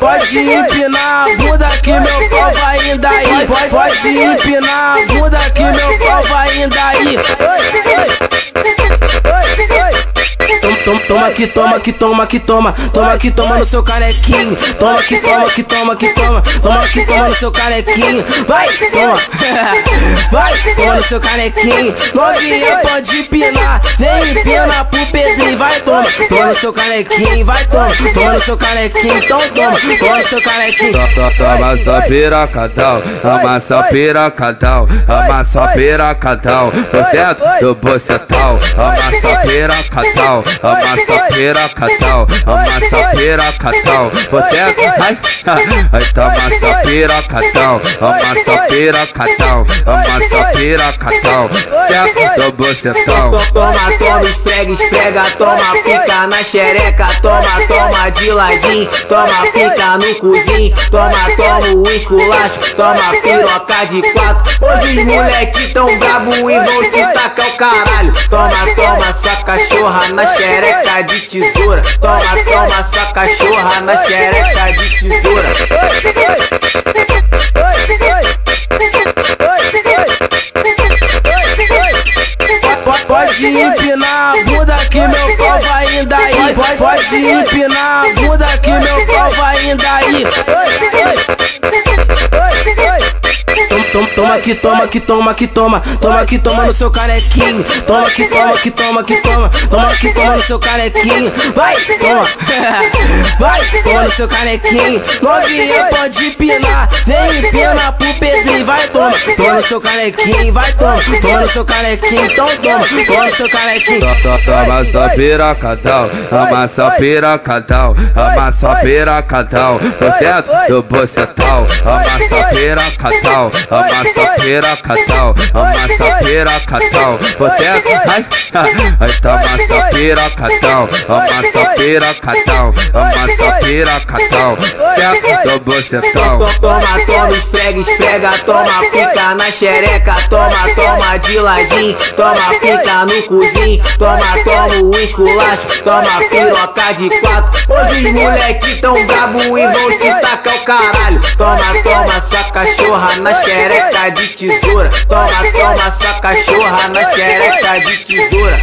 Pode empinar a bunda que meu pau vai indo aí. Pode empinar a bunda que meu pau vai indo aí. Toma que toma que toma que toma, toma que toma no seu carequinho. Toma que toma que toma que toma, toma que toma no seu carequinho. Vai, toma, vai, toma no seu carequinho. Novinha pode empinar, vem empina pro Pedrinho. Vai, toma, toma no seu carequinho. Vai, toma, toma no seu carequinho. Então toma, toma no seu carequinho. Toma só piracadão, amassa piracadão, amassa piracadão. Por dentro do bocetão, amassa piracadão, amassa piracadão, amassa piracadão. Por dentro, ai, ai, toma só piracadão, amassa piracadão, amassa piracadão. Dentro do bocetão. Toma, toma, esfrega, esfrega, toma, pica na xereca, toma, toma de ladinho, toma, pica no cozinho, toma, toma o esculacho, toma piroca de quatro. Hoje os moleque tão brabo e vão te tacar o caralho. Toma, toma, sua cachorra na xereca de tesoura. Toma, toma, sua cachorra na xereca de tesoura. Pode empinar a bunda que meu pau vai indo aí. Pode empinar a bunda que meu pau vai indo aí. Toma que toma que toma que toma, toma que toma no seu carequinho. Toma que toma que toma que toma, toma que toma no seu carequinho. Vai, toma, vai, toma no seu carequinho. Novinha pode empinar, vem empina pro Pedrinho. Toma no seu carequinho. Vai, toma, toma no seu carequinho. Então toma, toma no seu carequinho. Toma só piracadão, amassa piracadão, amassa piracadão. Por dentro do bocetão, amassa piracadão, amassa piracadão, amassa piracadão. Por dentro, ai, ai, toma só piracadão, amassa piracadão, amassa piracadão. Dentro do bocetão. Toma, toma, esfrega, esfrega, toma, pica na xereca, toma, toma de ladinho, toma, pica no cozinho, toma, toma o esculacho, toma piroca de quatro. Hoje os moleque tão brabo e vão te tacar o caralho. Toma, toma, sua cachorra na xereca de tesoura. Toma, toma, sua cachorra na xereca de tesoura.